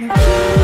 No.